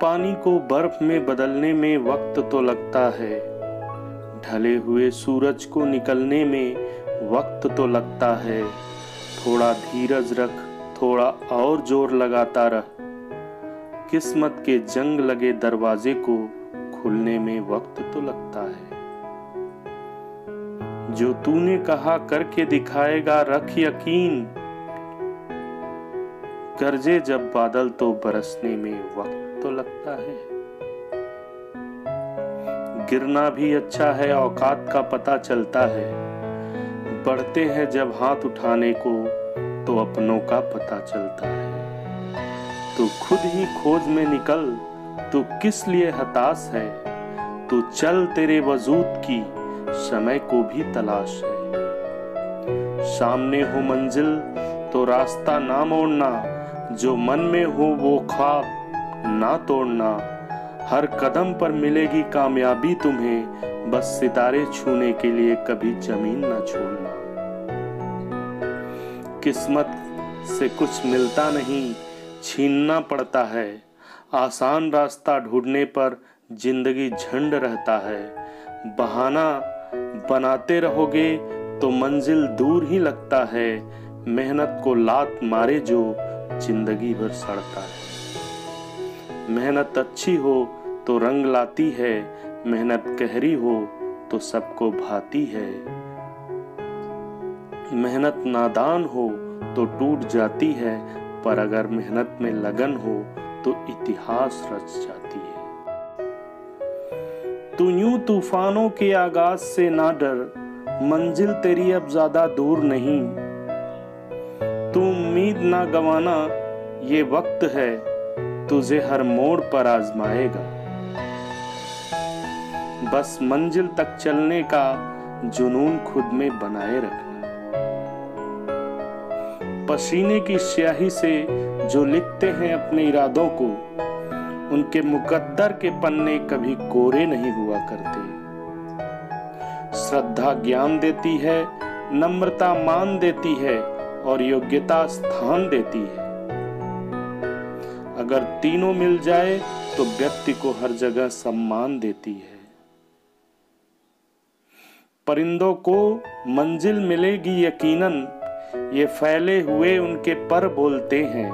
पानी को बर्फ़ में बदलने में वक्त तो लगता है। ढले हुए सूरज को निकलने में वक्त तो लगता है। थोड़ा धीरज रख, थोड़ा और ज़ोर लगाता रह। किस्मत के जंग लगे दरवाजे को खुलने में वक्त तो लगता है। जो तूने कहा करके दिखाएगा, रख यकीन। गरजे जब बादल तो बरसने में वक्त तो लगता है। गिरना भी अच्छा है, औकात का पता चलता है। बढ़ते हैं जब हाथ उठाने को तो अपनों का पता चलता है। तू खुद ही खोज में निकल, तू किस लिए हताश है? तू चल तेरे वजूद की, समय को भी तलाश है। सामने हो मंजिल तो रास्ता ना मोड़ना जो मन में हो वो ख्वाब, ना तोड़ना। हर कदम पर मिलेगी कामयाबी तुम्हें, बस सितारे छूने के लिए कभी ज़मीन ना छोड़ना। किस्मत से कुछ मिलता नहीं, छीनना पड़ता है। आसान रास्ता ढूँढने पर ज़िंदगी झंड रहता है। बहाना बनाते रहोगे तो मंजिल दूर ही लगता है। मेहनत को लात मारे जो ज़िंदगी भर सड़ता है। मेहनत अच्छी हो तो रंग लाती है, मेहनत गहरी हो तो सबको भाती है। मेहनत नादान हो तो टूट जाती है, पर अगर मेहनत में लगन हो तो इतिहास रच जाती है। तू यूँ तूफानों के आगाज़ से ना डर, मंजिल तेरी अब ज़्यादा दूर नहीं। तू उम्मीद ना गवाना, ये वक्त है, तुझे हर मोड़ पर आजमाएगा। बस मंजिल तक चलने का जुनून खुद में बनाए रखना। पसीने की स्याही से जो लिखते हैं अपने इरादों को, उनके मुकद्दर के पन्ने कभी कोरे नहीं हुआ करते। श्रद्धा ज्ञान देती है, नम्रता मान देती है और योग्यता स्थान देती है। अगर तीनों मिल जाए तो व्यक्ति को हर जगह सम्मान देती है। परिंदों को मंजिल मिलेगी यकीनन, ये फैले हुए उनके पर बोलते हैं।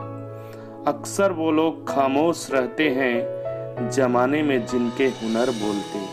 अक्सर वो लोग खामोश रहते हैं, जमाने में जिनके हुनर बोलते हैं।